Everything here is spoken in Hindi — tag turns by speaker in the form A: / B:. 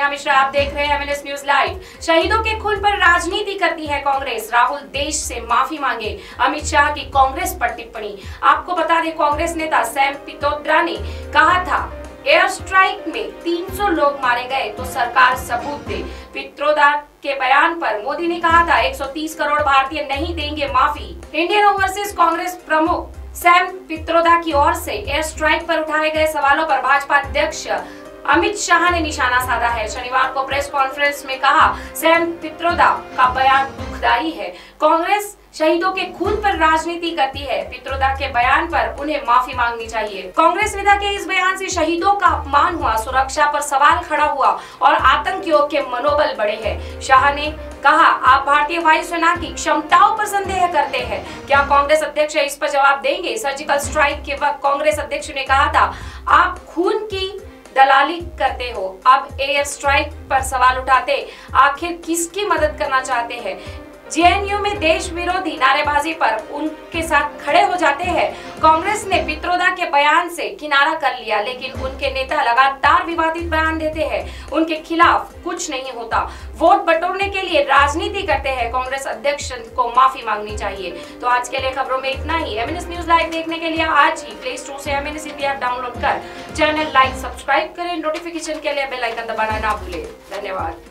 A: अमित शाह आप देख रहे हैं एमएनएस न्यूज़ लाइव शहीदों के खून पर राजनीति करती है कांग्रेस। राहुल देश से माफ़ी मांगे। अमित शाह की कांग्रेस पर टिप्पणी। आपको बता दें, कांग्रेस नेता सैम पित्रोदा ने कहा था, एयर स्ट्राइक में 300 लोग मारे गए तो सरकार सबूत दे। पित्रोदा के बयान पर मोदी ने कहा था 130 करोड़ भारतीय नहीं देंगे माफ़ी। इंडियन ओवरसीज कांग्रेस प्रमुख सैम पित्रोदा की ओर से एयर स्ट्राइक पर उठाए गए सवालों पर भाजपा अध्यक्ष अमित शाह ने निशाना साधा है। शनिवार को प्रेस कॉन्फ्रेंस में कहा, सैम पित्रोदा का बयान दुखदाई है। कांग्रेस शहीदों के खून पर राजनीति करती है। पित्रोदा के बयान पर उन्हें माफ़ी मांगनी चाहिए। कांग्रेस नेता के इस बयान से शहीदों का अपमान हुआ, सुरक्षा पर सवाल खड़ा हुआ और आतंकियों के मनोबल बढ़े हैं। शाह ने कहा, आप भारतीय वायुसेना की क्षमताओं पर संदेह करते हैं। क्या कांग्रेस अध्यक्ष इस पर जवाब देंगे? सर्जिकल स्ट्राइक के वक्त कांग्रेस अध्यक्ष ने कहा था, आप खून की दलाली करते हो। अब एयर स्ट्राइक पर सवाल उठाते, आखिर किसकी मदद करना चाहते हैं? जेएनयू में देश विरोधी नारेबाजी पर उनके साथ खड़े हो जाते हैं। कांग्रेस ने पित्रोदा के बयान से किनारा कर लिया, लेकिन उनके नेता लगातार विवादित बयान देते हैं। उनके खिलाफ कुछ नहीं होता। वोट बटोरने के लिए राजनीति करते हैं। कांग्रेस अध्यक्ष को माफ़ी मांगनी चाहिए। तो आज के लिए खबरों में इतना ही। एमएनएस न्यूज़ लाइव देखने के लिए आज ही प्ले स्टोर से एमएनएस इंडिया डाउनलोड कर चैनल लाइक सब्सक्राइब करें। नोटिफिकेशन के लिए बेल आइकन दबाना ना भूले। धन्यवाद।